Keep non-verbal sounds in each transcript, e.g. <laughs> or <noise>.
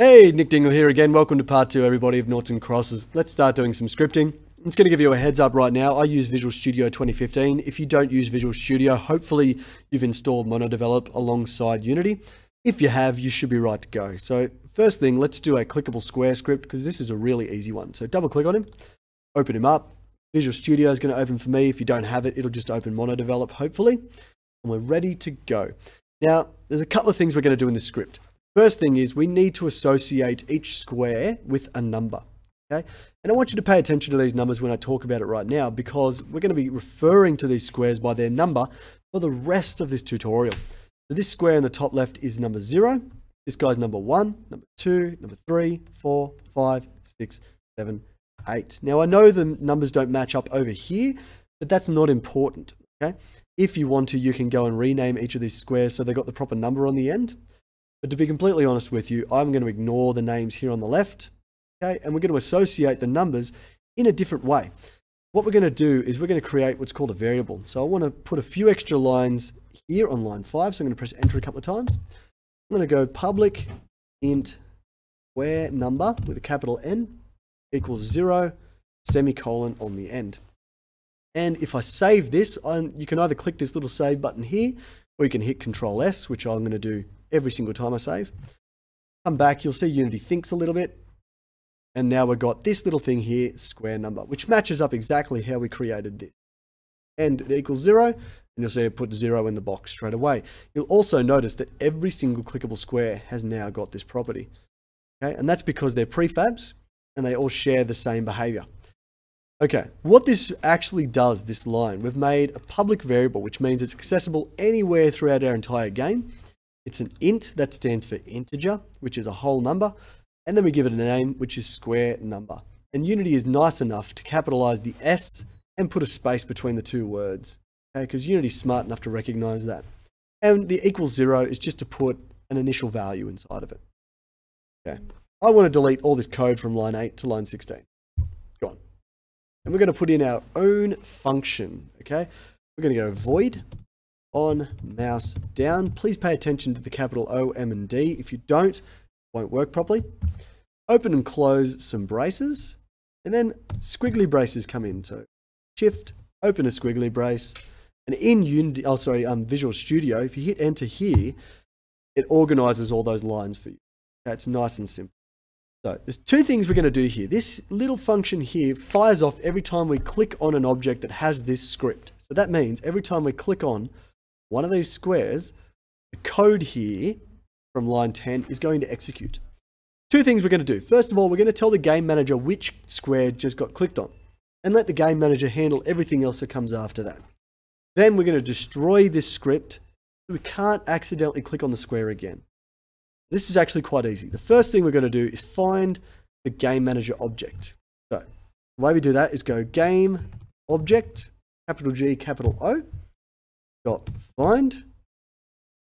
Hey, Nick Dingle here again. Welcome to part two, everybody, of and Crosses. Let's start doing some scripting. Just going to give you a heads up right now. I use Visual Studio 2015. If you don't use Visual Studio, hopefully you've installed MonoDevelop alongside Unity. If you have, you should be right to go. So first thing, let's do a clickable square script because this is a really easy one. So double click on him, open him up. Visual Studio is going to open for me. If you don't have it, it'll just open MonoDevelop, hopefully. And we're ready to go. Now, there's a couple of things we're going to do in this script. First thing is we need to associate each square with a number. Okay. And I want you to pay attention to these numbers when I talk about it right now because we're going to be referring to these squares by their number for the rest of this tutorial. So this square in the top left is number zero. This guy's number one, number two, number three, four, five, six, seven, eight. Now I know the numbers don't match up over here, but that's not important. Okay. If you want to, you can go and rename each of these squares so they've got the proper number on the end. But to be completely honest with you, I'm going to ignore the names here on the left, okay? And we're going to associate the numbers in a different way. What we're going to do is we're going to create what's called a variable. So I want to put a few extra lines here on line five. So I'm going to press enter a couple of times. I'm going to go public int where number with a capital N equals zero semicolon on the end. And if I save this, I'm, you can either click this little save button here, or you can hit Control S, which I'm going to do every single time I save. Come back, you'll see Unity thinks a little bit. And now we've got this little thing here, square number, which matches up exactly how we created this. And it equals zero, and you'll see it put zero in the box straight away. You'll also notice that every single clickable square has now got this property. Okay, and that's because they're prefabs and they all share the same behavior. Okay, what this actually does, this line, we've made a public variable, which means it's accessible anywhere throughout our entire game. It's an int that stands for integer, which is a whole number. And then we give it a name, which is square number. And Unity is nice enough to capitalize the S and put a space between the two words. Okay, because Unity's smart enough to recognize that. And the equals zero is just to put an initial value inside of it. Okay. I want to delete all this code from line 8 to line 16. Gone. And we're going to put in our own function. Okay. We're going to go void on mouse down. Please pay attention to the capital O, M, and D. If you don't, it won't work properly. Open and close some braces, and then squiggly braces come in. So shift, open a squiggly brace, and in Unity, oh sorry, um, Visual Studio, if you hit enter here, it organizes all those lines for you. Okay, nice and simple. So there's two things we're going to do here. This little function here fires off every time we click on an object that has this script. So that means every time we click on one of these squares, the code here from line 10 is going to execute. Two things we're going to do. First of all, we're going to tell the game manager which square just got clicked on and let the game manager handle everything else that comes after that. Then we're going to destroy this script so we can't accidentally click on the square again. This is actually quite easy. The first thing we're going to do is find the game manager object. So the way we do that is go game object, capital G, capital O, dot find.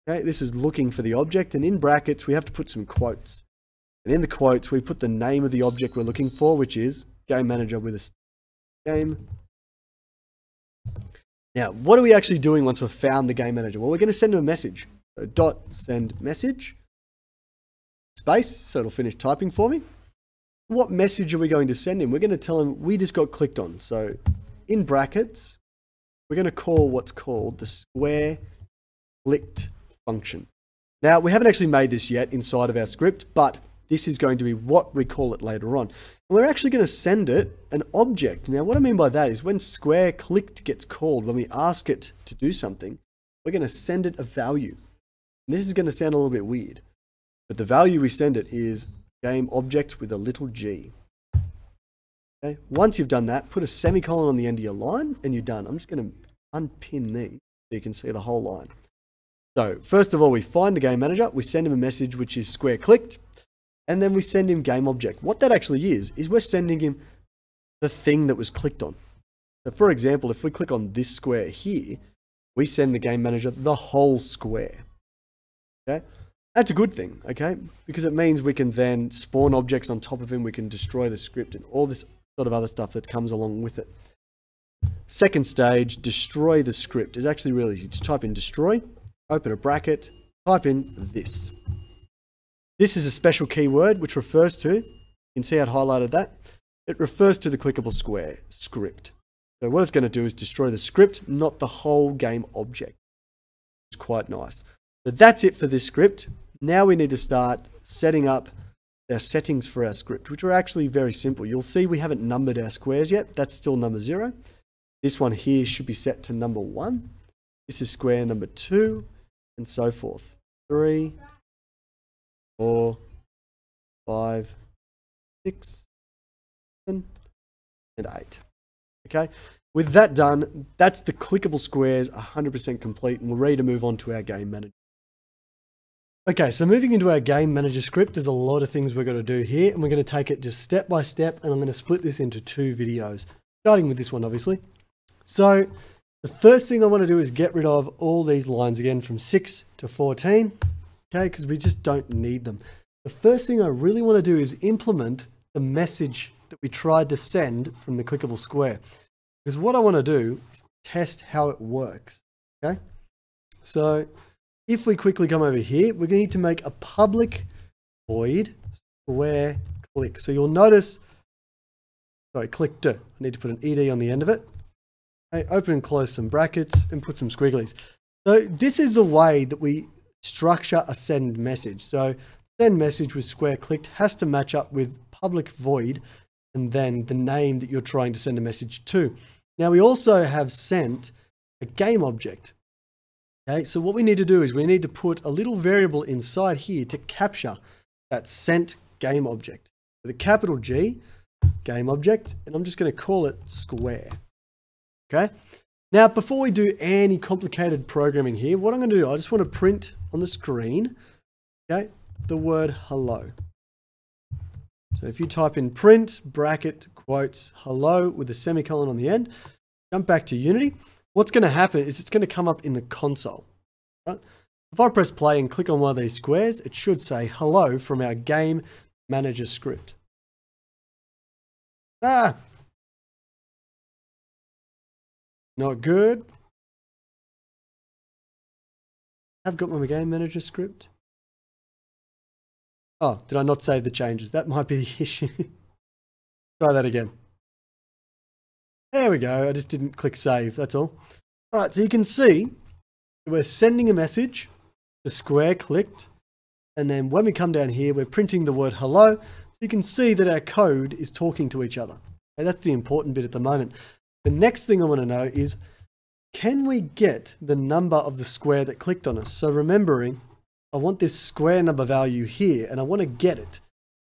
Okay, this is looking for the object, and in brackets, we have to put some quotes. And in the quotes, we put the name of the object we're looking for, which is game manager with a game. Now, what are we actually doing once we've found the game manager? Well, we're going to send him a message. So dot send message, space, so it'll finish typing for me. What message are we going to send him? We're going to tell him we just got clicked on. So in brackets, we're going to call what's called the square clicked function. Now, we haven't actually made this yet inside of our script, but this is going to be what we call it later on. And we're actually going to send it an object. Now, what I mean by that is when square clicked gets called, when we ask it to do something, we're going to send it a value. And this is going to sound a little bit weird, but the value we send it is game object with a little g. Okay. Once you've done that, put a semicolon on the end of your line and you're done. I'm just going to unpin these so you can see the whole line. So first of all, we find the game manager. We send him a message which is square clicked. And then we send him game object. What that actually is, is we're sending him the thing that was clicked on. So for example, if we click on this square here, we send the game manager the whole square. Okay. That's a good thing, okay? Because it means we can then spawn objects on top of him. We can destroy the script and all this sort of other stuff that comes along with it. Second stage, destroy the script, is actually really easy. Just type in destroy, open a bracket, type in this. This is a special keyword which refers to, you can see I'd highlighted that, it refers to the clickable square script. So what it's going to do is destroy the script, not the whole game object. It's quite nice. So that's it for this script. Now we need to start setting up our settings for our script, which are actually very simple. You'll see we haven't numbered our squares yet. That's still number zero. This one here should be set to number one. This is square number two, and so forth. Three, four, five, six, seven, and eight. Okay, with that done, that's the clickable squares 100% complete, and we're ready to move on to our game manager. Okay, so moving into our game manager script, there's a lot of things we're going to do here, and we're going to take it just step by step, and I'm going to split this into two videos, starting with this one, obviously. So the first thing I want to do is get rid of all these lines again from 6 to 14, okay, because we just don't need them. The first thing I really want to do is implement the message that we tried to send from the clickable square. Because what I want to do is test how it works, okay? So if we quickly come over here, we're going to need to make a public void square click. So you'll notice, sorry, click to. I need to put an ed on the end of it. Okay, open and close some brackets and put some squigglies. So this is the way that we structure a send message. So send message with square clicked has to match up with public void and then the name that you're trying to send a message to. Now we also have sent a game object. Okay, so what we need to do is we need to put a little variable inside here to capture that sent game object with a capital G game object, and I'm just going to call it square. Okay. Now, before we do any complicated programming here, what I'm going to do, I just want to print on the screen, okay, the word hello. So if you type in print, bracket, quotes, hello with a semicolon on the end, jump back to Unity, what's going to happen is it's going to come up in the console. Right? If I press play and click on one of these squares, it should say hello from our game manager script. Ah, Not good. I've got my game manager script. Oh, did I not save the changes? That might be the <laughs> issue. Try that again. There we go. I just didn't click save. That's all. All right. So you can see we're sending a message. The square clicked. And then when we come down here, we're printing the word hello. So you can see that our code is talking to each other. Okay, that's the important bit at the moment. The next thing I want to know is, can we get the number of the square that clicked on us? So remembering, I want this square number value here, and I want to get it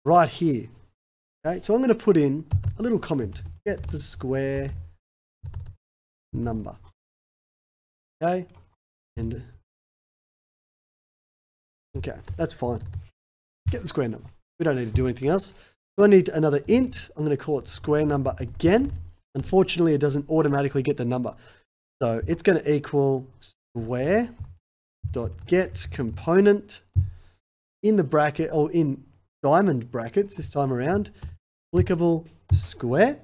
right here. Okay, so I'm going to put in a little comment, get the square number. Okay, and okay, that's fine. Get the square number. We don't need to do anything else. So I need another int. I'm going to call it square number again. Unfortunately, it doesn't automatically get the number. So it's going to equal square dot get component in the bracket or in diamond brackets this time around clickable square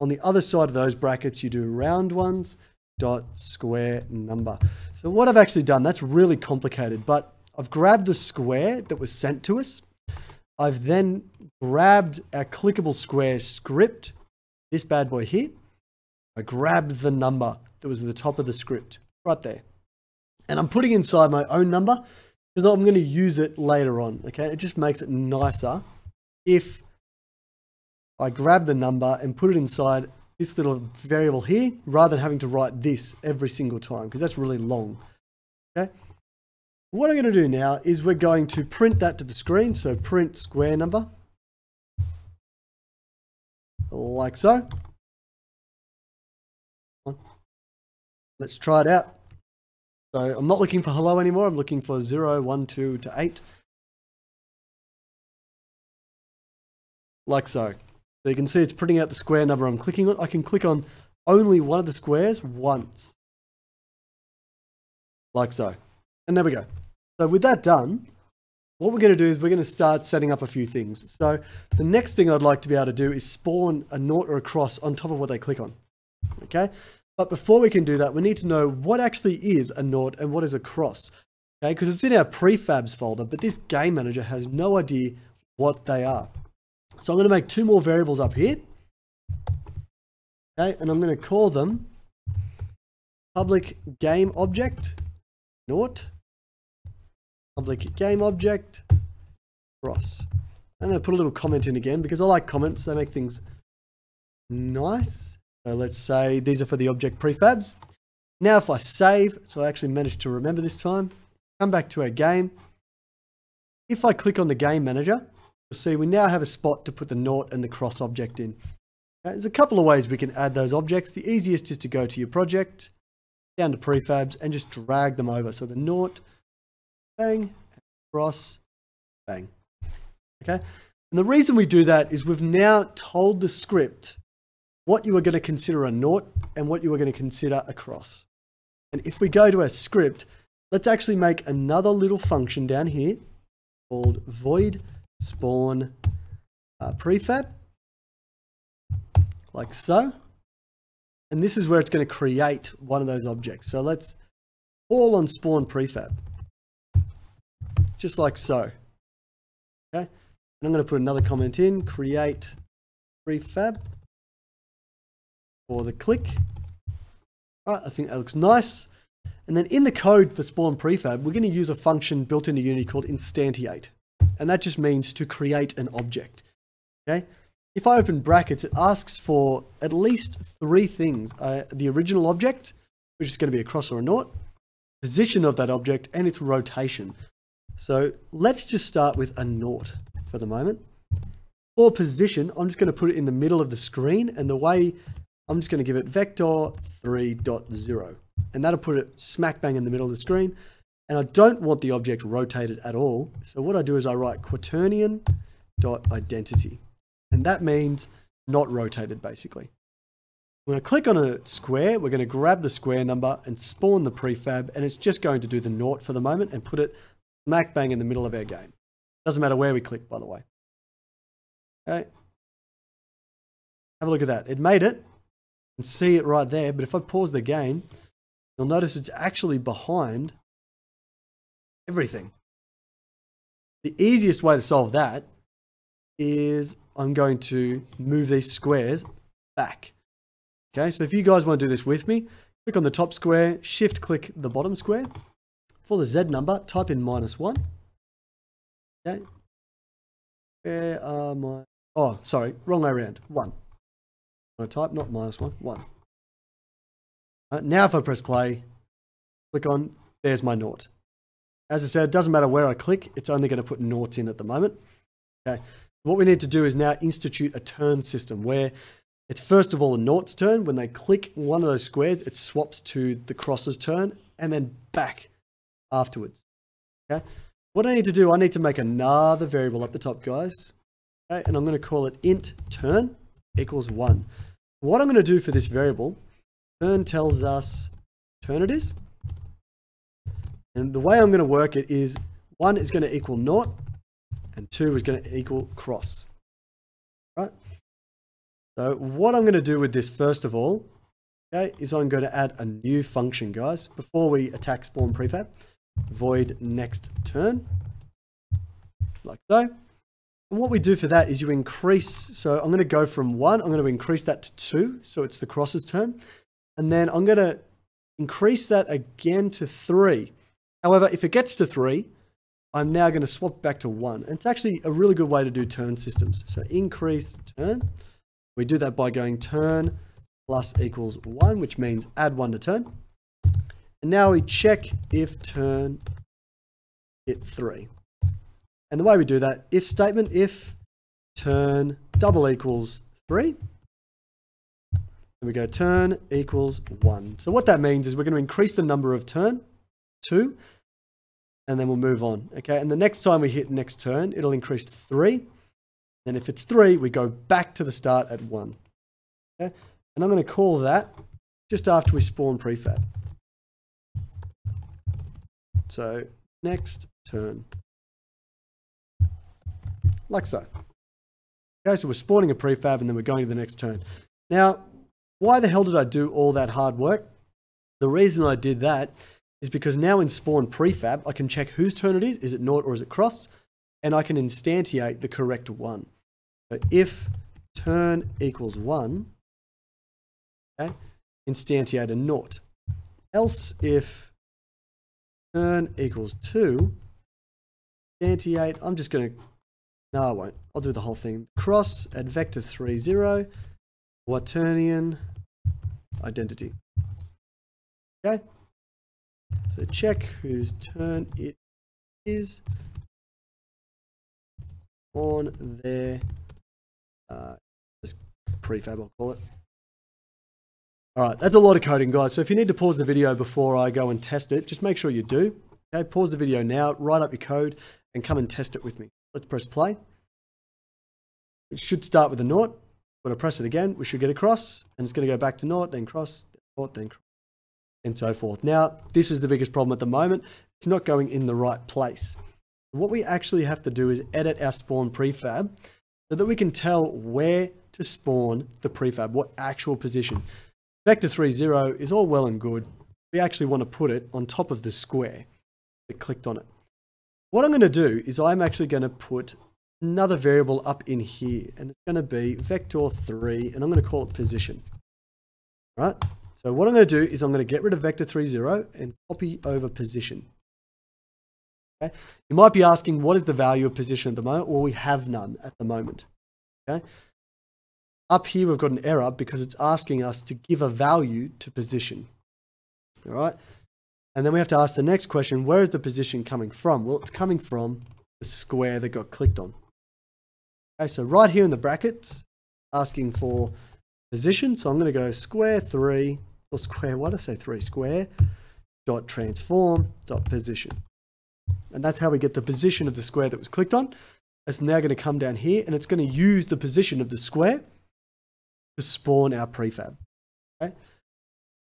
on the other side of those brackets you do round ones dot square number so what I've actually done that's really complicated but I've grabbed the square that was sent to us I've then grabbed our clickable square script this bad boy here, I grabbed the number that was at the top of the script right there. And I'm putting inside my own number because I'm going to use it later on. Okay, it just makes it nicer if I grab the number and put it inside this little variable here rather than having to write this every single time because that's really long. Okay. What I'm going to do now is we're going to print that to the screen. So print square number like so. Let's try it out. So I'm not looking for hello anymore. I'm looking for 0, 1, 2 to 8. Like so. So you can see it's printing out the square number I'm clicking on. I can click on only one of the squares once. Like so. And there we go. So with that done, what we're going to do is we're going to start setting up a few things. So the next thing I'd like to be able to do is spawn a naught or a cross on top of what they click on. Okay. But before we can do that, we need to know what actually is a naught and what is a cross. Okay, because it's in our prefabs folder, but this game manager has no idea what they are. So I'm going to make two more variables up here. Okay, and I'm going to call them public game object, naught, public game object, cross. I'm going to put a little comment in again because I like comments. They make things nice. So let's say these are for the object prefabs. Now if I save, so I actually managed to remember this time, come back to our game. If I click on the game manager, see we now have a spot to put the naught and the cross object in. Okay, there's a couple of ways we can add those objects. The easiest is to go to your project, down to prefabs, and just drag them over. So the naught, bang, cross, bang. Okay. And the reason we do that is we've now told the script what you are going to consider a naught and what you are going to consider a cross. And if we go to our script, let's actually make another little function down here called void spawn uh, prefab, like so. And this is where it's going to create one of those objects. So let's call on spawn prefab, just like so. Okay. And I'm going to put another comment in, create prefab for the click. All right, I think that looks nice. And then in the code for spawn prefab, we're going to use a function built into Unity called instantiate. And that just means to create an object. Okay. If I open brackets, it asks for at least three things. Uh, the original object, which is going to be a cross or a naught, position of that object, and its rotation. So let's just start with a naught for the moment. For position, I'm just going to put it in the middle of the screen. And the way I'm just going to give it vector 3.0. And that'll put it smack bang in the middle of the screen. And I don't want the object rotated at all. So what I do is I write quaternion dot identity. And that means not rotated basically. When I click on a square, we're going to grab the square number and spawn the prefab. And it's just going to do the naught for the moment and put it smack bang in the middle of our game. Doesn't matter where we click, by the way. Okay. Have a look at that. It made it and see it right there. But if I pause the game, you'll notice it's actually behind everything. The easiest way to solve that is I'm going to move these squares back. Okay, so if you guys want to do this with me, click on the top square, shift click the bottom square. For the Z number, type in minus one. Okay. Where are my, oh, sorry, wrong way around, one. I type, not minus one, one. Right, now if I press play, click on, there's my naught. As I said, it doesn't matter where I click, it's only going to put noughts in at the moment. Okay. What we need to do is now institute a turn system where it's first of all a noughts turn. When they click one of those squares, it swaps to the cross's turn and then back afterwards. Okay. What I need to do, I need to make another variable up the top, guys. Okay, and I'm going to call it int turn equals one. What I'm going to do for this variable, turn tells us turn it is. And the way I'm going to work it is one is going to equal naught and two is going to equal cross. Right? So what I'm going to do with this first of all, okay, is I'm going to add a new function, guys, before we attack spawn prefab. Void next turn, like so. And what we do for that is you increase, so I'm going to go from one, I'm going to increase that to two, so it's the crosses turn. And then I'm going to increase that again to three. However, if it gets to three, I'm now going to swap back to one. And it's actually a really good way to do turn systems. So increase turn. We do that by going turn plus equals one, which means add one to turn. And now we check if turn hit three. And the way we do that, if statement, if turn double equals three, and we go turn equals one. So what that means is we're going to increase the number of turn, two, and then we'll move on. Okay, and the next time we hit next turn, it'll increase to three. And if it's three, we go back to the start at one. Okay, and I'm going to call that just after we spawn prefab. So next turn. Like so. Okay, so we're spawning a prefab and then we're going to the next turn. Now, why the hell did I do all that hard work? The reason I did that is because now in spawn prefab, I can check whose turn it is. Is it naught or is it cross? And I can instantiate the correct one. So if turn equals one, okay, instantiate a naught. Else if turn equals two, instantiate, I'm just going to, no I won't, I'll do the whole thing. Cross at vector 3, 0, Quaternion identity. Okay, so check whose turn it is on their uh, just prefab, I'll call it. All right, that's a lot of coding, guys. So if you need to pause the video before I go and test it, just make sure you do. Okay, pause the video now, write up your code, and come and test it with me. Let's press play. It should start with a naught. When I press it again, we should get a cross, and it's going to go back to naught, then cross, naught, then cross and so forth. Now, this is the biggest problem at the moment. It's not going in the right place. What we actually have to do is edit our spawn prefab so that we can tell where to spawn the prefab, what actual position. Vector 3.0 is all well and good. We actually want to put it on top of the square that clicked on it. What I'm going to do is I'm actually going to put another variable up in here and it's going to be vector 3 and I'm going to call it position. Right? So what I'm going to do is I'm going to get rid of vector 30 and copy over position. Okay. You might be asking, what is the value of position at the moment? Well, we have none at the moment. Okay. Up here, we've got an error because it's asking us to give a value to position. All right. And then we have to ask the next question, where is the position coming from? Well, it's coming from the square that got clicked on. Okay, so right here in the brackets, asking for position. So I'm going to go square 3 or square, what I say, 3 square dot transform dot position. And that's how we get the position of the square that was clicked on. It's now going to come down here and it's going to use the position of the square to spawn our prefab. Okay?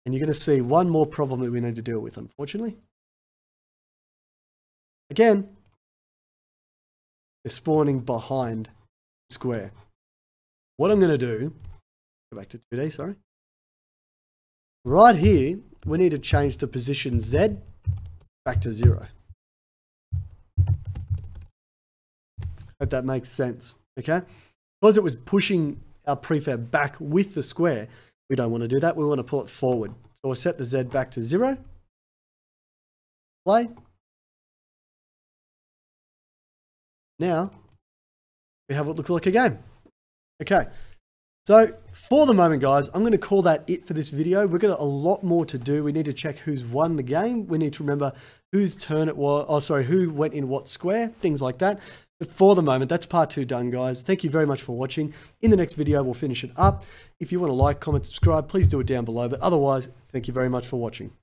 And you're going to see one more problem that we need to deal with, unfortunately. Again, they're spawning behind square. What I'm going to do, go back to 2D, sorry. Right here, we need to change the position Z back to zero. Hope that makes sense, okay? Because it was pushing our prefab back with the square, we don't want to do that. We want to pull it forward. So we'll set the Z back to zero. Play. Now, we have what looks like a game. Okay. So for the moment, guys, I'm going to call that it for this video. We've got a lot more to do. We need to check who's won the game. We need to remember whose turn it was. Oh, sorry, who went in what square, things like that. But for the moment, that's part two done, guys. Thank you very much for watching. In the next video, we'll finish it up. If you want to like, comment, subscribe, please do it down below. But otherwise, thank you very much for watching.